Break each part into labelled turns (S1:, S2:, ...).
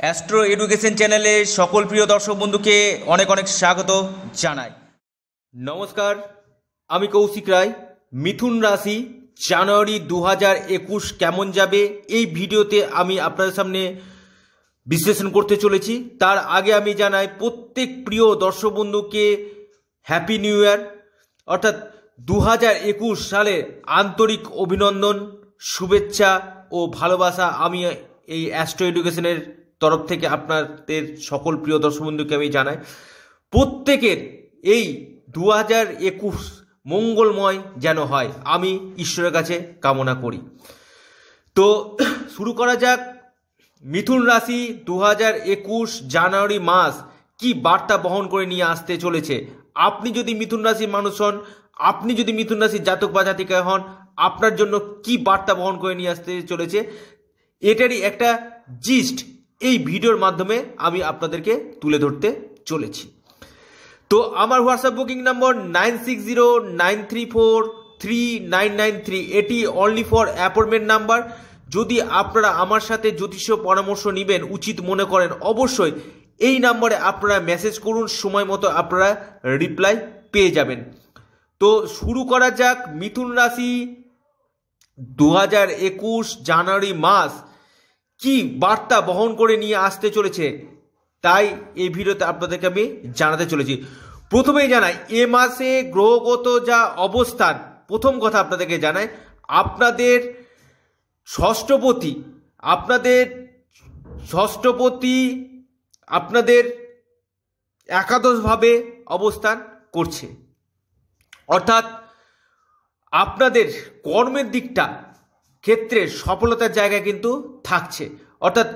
S1: Astro education চ্যানেলে সকল প্রিয় দর্শক বন্ধুকে অনেক অনেক স্বাগত জানাই। নমস্কার, আমি কৌশিক রায়। মিথুন রাশি, জানুয়ারি দু হাজার একুশ কেমন যাবে এই ভিডিওতে আমি আপনাদের সামনে বিশ্লেষণ করতে চলেছি। তার আগে আমি জানাই, প্রত্যেক প্রিয় দর্শক বন্ধুকে হ্যাপি নিউ ইয়ার অর্থাৎ দু হাজার একুশ সালের আন্তরিক অভিনন্দন, শুভেচ্ছা ও ভালোবাসা আমি এই অ্যাস্ট্রো এডুকেশনের তরফ থেকে আপনাদের সকল প্রিয় দর্শক বন্ধুকে আমি জানাই, প্রত্যেকের এই দু হাজার একুশ মঙ্গলময় যেন হয়, আমি ঈশ্বরের কাছে কামনা করি। তো শুরু করা যাক, মিথুন রাশি দু হাজার একুশ জানুয়ারি মাস কি বার্তা বহন করে নিয়ে আসতে চলেছে? আপনি যদি মিথুন রাশির মানুষ হন, আপনি যদি মিথুন রাশির জাতক বা জাতিকা হন, আপনার জন্য কি বার্তা বহন করে নিয়ে আসতে চলেছে? এটারই একটা জিস্ট এই ভিডিওর মাধ্যমে আমি আপনাদেরকে তুলে ধরতে চলেছি। তো আমার WhatsApp booking number nine six zero nine three four three nine nine three এটি অনলি ফর অ্যাপয়েন্টমেন্ট নাম্বার যদি আপনারা আমার সাথে জ্যোতিষ পরামর্শ নেবেন, উচিত মনে করেন, অবশ্যই এই নম্বরে আপনারা মেসেজ করুন, সময় মতো আপনারা রিপ্লাই পেয়ে যাবেন। তো শুরু করা যাক, মিথুন রাশি দু হাজার একুশ জানুয়ারি মাস। কি বার্তা বহন করে নিয়ে আসতে চলেছে? তাই এই ভিডিওতে আপনাদেরকে আমি জানাতে চলেছি। প্রথমেই জানাই, এ মাসে গ্রহগত যা অবস্থান, প্রথম কথা আপনাদেরকে জানাই, আপনাদের ষষ্ঠপতি আপনাদের ষষ্ঠপতি, আপনাদের একাদশভাবে অবস্থান করছে। অর্থাৎ আপনাদের কর্মের দিকটা ক্ষেত্রে সফলতার জায়গা কিন্তু থাকছে। অর্থাৎ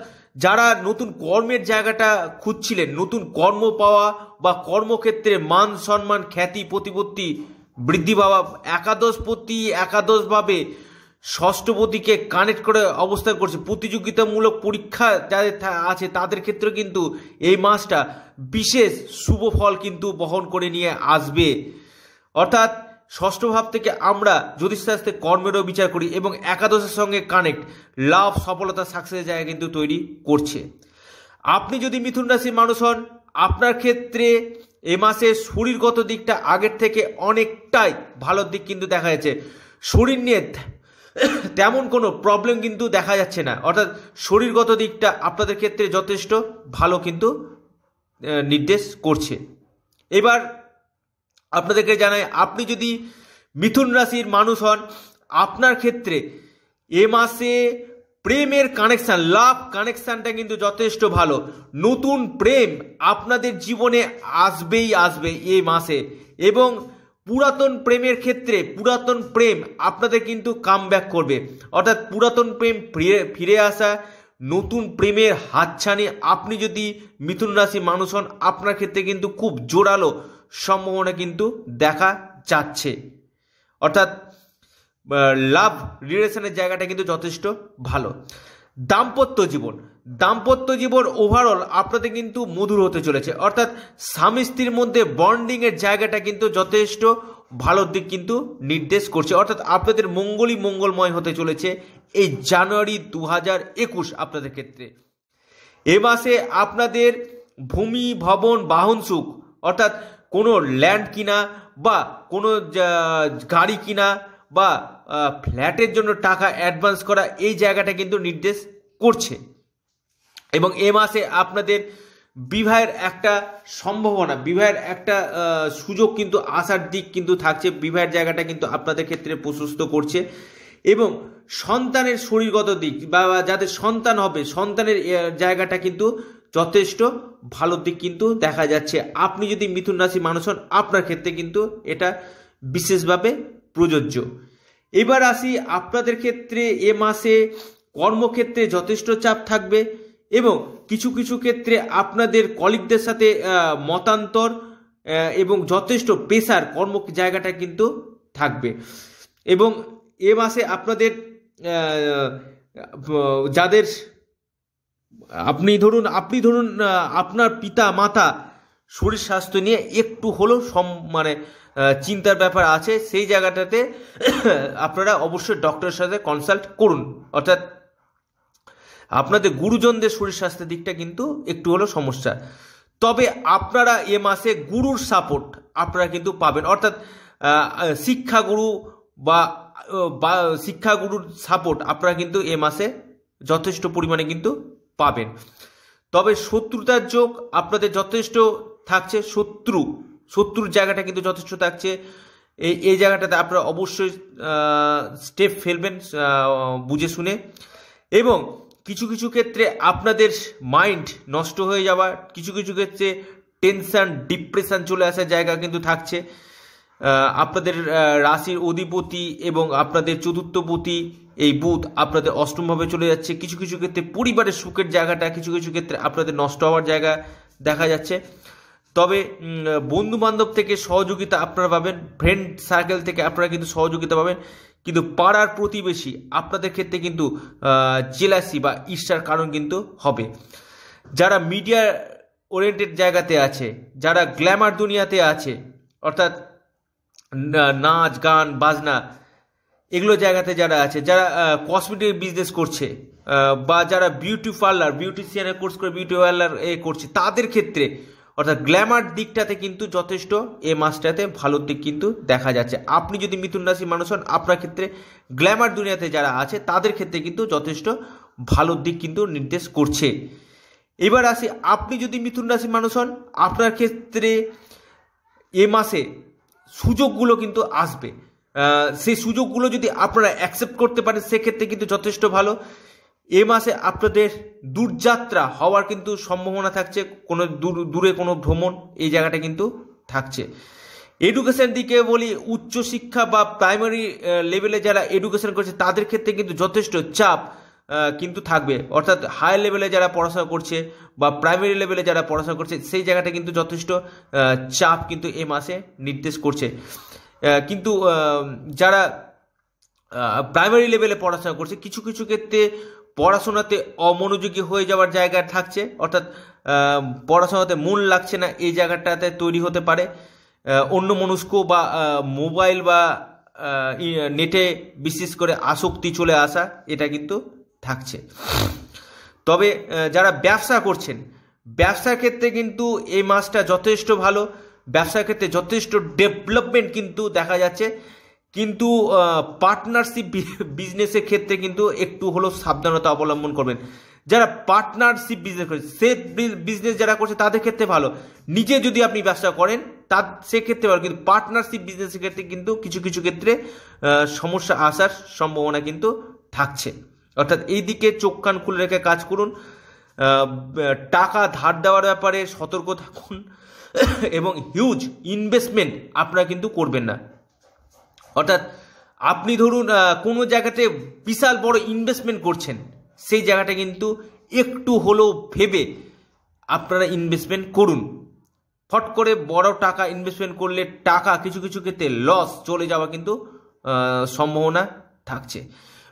S1: যারা নতুন কর্মের জায়গাটা খুঁজছিলেন, নতুন কর্ম পাওয়া বা কর্মক্ষেত্রে মান, সম্মান, খ্যাতি, প্রতিপত্তি বৃদ্ধি পাওয়া, একাদশপতি একাদশভাবে ষষ্ঠপতিকে কানেক্ট করে অবস্থান করছে, প্রতিযোগিতামূলক পরীক্ষা যাদের আছে তাদের ক্ষেত্রে কিন্তু এই মাসটা বিশেষ শুভ ফল কিন্তু বহন করে নিয়ে আসবে। অর্থাৎ ষষ্ঠ ভাব থেকে আমরা জ্যোতিষশাস্ত্রে কর্মেরও বিচার করি এবং একাদশের সঙ্গে কানেক্ট। লাভ, সফলতা সাকসেসের জায়গা কিন্তু তৈরি করছে। আপনি যদি মিথুন রাশির মানুষ হন, আপনার ক্ষেত্রে এ মাসে শরীরগত দিকটা আগের থেকে অনেকটাই ভালো দিক কিন্তু দেখা যাচ্ছে। শরীর নিয়ে তেমন কোনো প্রবলেম কিন্তু দেখা যাচ্ছে না। অর্থাৎ শরীরগত দিকটা আপনাদের ক্ষেত্রে যথেষ্ট ভালো কিন্তু নির্দেশ করছে। এবার আপনাদেরকে জানাই, আপনি যদি মিথুন রাশির মানুষ হন, আপনার ক্ষেত্রে এ মাসে প্রেমের কানেকশান লাভ কানেকশানটা কিন্তু যথেষ্ট ভালো। নতুন প্রেম আপনাদের জীবনে আসবেই আসবে এই মাসে। এবং পুরাতন প্রেমের ক্ষেত্রে পুরাতন প্রেম আপনাদের কিন্তু কাম করবে। অর্থাৎ পুরাতন প্রেম ফিরে ফিরে আসা, নতুন প্রেমের হাতছানি আপনি যদি মিথুন রাশি মানুষ হন, আপনার ক্ষেত্রে কিন্তু খুব জোরালো সম্ভাবনা কিন্তু দেখা যাচ্ছে। অর্থাৎ লাভ রিলেশনের জায়গাটা কিন্তু যথেষ্ট ভালো। দাম্পত্য জীবন। দাম্পত্য জীবন ওভারঅল আপনাদের কিন্তু মধুর হতে চলেছে। অর্থাৎ, স্বামী স্ত্রীর মধ্যে বন্ডিংয়ের জায়গাটা কিন্তু যথেষ্ট ভালো দিক কিন্তু নির্দেশ করছে। অর্থাৎ, আপনাদের মঙ্গলই মঙ্গলময় হতে চলেছে এই জানুয়ারি দু হাজার একুশ আপনাদের ক্ষেত্রে। এ মাসে আপনাদের ভূমি, ভবন, বাহন সুখ, অর্থাৎ কোনো ল্যান্ড কিনা বা কোনো গাড়ি কিনা বা ফ্ল্যাটের জন্য টাকা অ্যাডভান্স করা এই জায়গাটা কিন্তু নির্দেশ করছে। এবং এ মাসে আপনাদের বিবাহের একটা সম্ভাবনা, বিবাহের একটা সুযোগ কিন্তু আসার দিক কিন্তু থাকছে। বিবাহের জায়গাটা কিন্তু আপনাদের ক্ষেত্রে প্রশস্ত করছে। এবং সন্তানের শরীরগত দিক বা যাদের সন্তান হবে, সন্তানের জায়গাটা কিন্তু যথেষ্ট। ভালো দিক কিন্তু দেখা যাচ্ছে। আপনি যদি মিথুন রাশি মানুষ হন, আপনার ক্ষেত্রে কিন্তু এটা বিশেষভাবে প্রযোজ্য। এবার আসি আপনাদের ক্ষেত্রে এ মাসে কর্মক্ষেত্রে যথেষ্ট চাপ থাকবে এবং কিছু কিছু ক্ষেত্রে আপনাদের কলিগদের সাথে মতান্তর এবং যথেষ্ট পেশার কর্ম জায়গাটা কিন্তু থাকবে। এবং এ মাসে আপনাদের যাদের আপনি ধরুন আপনি ধরুন আপনার পিতা, মাতা শরীর স্বাস্থ্য নিয়ে একটু হলেও সম মানে চিন্তার ব্যাপার আছে, সেই জায়গাটাতে আপনারা অবশ্যই ডক্টরের সাথে কনসাল্ট করুন। অর্থাৎ আপনাদের গুরুজনদের শরীর স্বাস্থ্যের দিকটা কিন্তু একটু হলো সমস্যা। তবে আপনারা এ মাসে গুরুর সাপোর্ট আপনারা কিন্তু পাবেন। অর্থাৎ শিক্ষাগুরু বা বা, শিক্ষাগুরুর সাপোর্ট আপনারা কিন্তু এ মাসে যথেষ্ট পরিমাণে কিন্তু পাবেন। তবে শত্রুতার যোগ আপনাদের যথেষ্ট থাকছে, শত্রু, শত্রুর জায়গাটা কিন্তু যথেষ্ট থাকছে। এই এই জায়গাটাতে আপনারা অবশ্যই স্টেপ ফেলবেন বুঝে শুনে। এবং কিছু কিছু ক্ষেত্রে আপনাদের মাইন্ড নষ্ট হয়ে যাওয়া, কিছু কিছু ক্ষেত্রে টেনশন ডিপ্রেশন চলে আসার জায়গা কিন্তু থাকছে। আপনাদের রাশির অধিপতি এবং আপনাদের চতুর্থপতি এই বুধ আপনাদের অষ্টমভাবে চলে যাচ্ছে। কিছু কিছু ক্ষেত্রে পরিবারের সুখের জায়গাটা, কিছু কিছু ক্ষেত্রে আপনাদের নষ্ট হওয়ার জায়গা দেখা যাচ্ছে। তবে বন্ধু বান্ধব থেকে সহযোগিতা আপনারা পাবেন ফ্রেন্ড সার্কেল থেকে আপনারা কিন্তু সহযোগিতা পাবেন। কিন্তু পাড়ার প্রতিবেশী আপনাদের ক্ষেত্রে কিন্তু জেলাসি বা ঈর্ষার কারণ কিন্তু হবে। যারা মিডিয়া ওরিয়েন্টেড জায়গাতে আছে, যারা গ্ল্যামার দুনিয়াতে আছে, অর্থাৎ নাচ, গান, বাজনা এগুলো জায়গাতে যারা আছে, যারা কসমেটিক বিজনেস করছে বা যারা বিউটি পার্লার বিউটিশিয়ানের কোর্স করে বিউটি পার্লার এ করছে, তাদের ক্ষেত্রে, অর্থাৎ গ্ল্যামার দিকটাতে কিন্তু যথেষ্ট, এ মাসটাতে ভালো দিক কিন্তু দেখা যাচ্ছে। আপনি যদি মিথুন রাশি মানুষ হন, আপনার ক্ষেত্রে গ্ল্যামার দুনিয়াতে যারা আছে, তাদের ক্ষেত্রে কিন্তু যথেষ্ট ভালো দিক কিন্তু নির্দেশ করছে। এবার আসি, আপনি যদি মিথুন রাশি মানুষ হন, আপনার ক্ষেত্রে এ মাসে সুযোগগুলো কিন্তু আসবে। সেই সুযোগগুলো যদি আপনারা অ্যাকসেপ্ট করতে পারেন, সেক্ষেত্রে কিন্তু যথেষ্ট ভালো। এ মাসে আপনাদের দূরযাত্রা হওয়ার কিন্তু সম্ভাবনা থাকছে, কোনো দূর, দূরে কোনো ভ্রমণ এই জায়গাটা কিন্তু থাকছে। এডুকেশন দিকে বলি, উচ্চশিক্ষা বা প্রাইমারি লেভেলে যারা এডুকেশন করছে, তাদের ক্ষেত্রে কিন্তু যথেষ্ট চাপ কিন্তু থাকবে। অর্থাৎ হায়ার লেভেলে যারা পড়াশোনা করছে বা প্রাইমারি লেভেলে যারা পড়াশোনা করছে, সেই জায়গাটা কিন্তু যথেষ্ট চাপ কিন্তু এ মাসে নির্দেশ করছে। কিন্তু যারা প্রাইমারি লেভেলে পড়াশোনা করছে, কিছু কিছু ক্ষেত্রে পড়াশোনাতে অমনোযোগী হয়ে যাওয়ার জায়গা থাকছে, অর্থাৎ পড়াশোনাতে মন লাগছে না, এই জায়গাটাতে তৈরি হতে পারে। অন্য মনস্ক বা মোবাইল বা নেটে বিশেষ করে আসক্তি চলে আসা, এটা কিন্তু থাকছে। তবে যারা ব্যবসা করছেন, ব্যবসার ক্ষেত্রে কিন্তু এই মাসটা যথেষ্ট ভালো। ব্যবসার ক্ষেত্রে যথেষ্ট ডেভেলপমেন্ট কিন্তু দেখা যাচ্ছে। কিন্তু পার্টনারশিপ বিজনেসের ক্ষেত্রে কিন্তু একটু হলো সাবধানতা অবলম্বন করবেন। যারা পার্টনারশিপ বিজনেস করে, সে বিজনেস যারা করছে তাদের ক্ষেত্রে ভালো। নিজে যদি আপনি ব্যবসা করেন, তার সেক্ষেত্রে ভালো। কিন্তু পার্টনারশিপ বিজনেসের ক্ষেত্রে কিন্তু কিছু কিছু ক্ষেত্রে সমস্যা আসার সম্ভাবনা কিন্তু থাকছে। অর্থাৎ এই দিকে চোখ, কান খুলে রেখে কাজ করুন। টাকা ধার দেওয়ার ব্যাপারে সতর্ক থাকুন। এবং হিউজ ইনভেস্টমেন্ট আপনারা কিন্তু করবেন না। অর্থাৎ আপনি ধরুন কোনো জায়গাতে বিশাল বড় ইনভেস্টমেন্ট করছেন, সেই জায়গাটা কিন্তু একটু হলেও ভেবে আপনারা ইনভেস্টমেন্ট করুন। ফট করে বড় টাকা ইনভেস্টমেন্ট করলে টাকা কিছু কিছু ক্ষেত্রে লস চলে যাওয়া কিন্তু সম্ভাবনা থাকছে।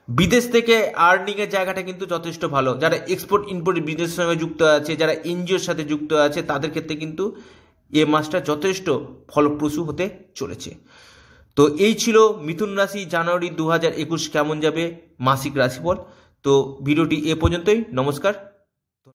S1: বিদেশ থেকে আর্নিংয়ের জায়গাটা কিন্তু যথেষ্ট ভালো। যারা এক্সপোর্ট ইম্পোর্ট বিজনেসের সঙ্গে যুক্ত আছে, যারা এনজিওর সাথে যুক্ত আছে, তাদের ক্ষেত্রে কিন্তু এ মাসটা যথেষ্ট ফলপ্রসূ হতে চলেছে। তো এই ছিল মিথুন রাশি জানুয়ারি দু হাজার একুশ কেমন যাবে মাসিক রাশিফল। তো ভিডিওটি এ পর্যন্তই। নমস্কার।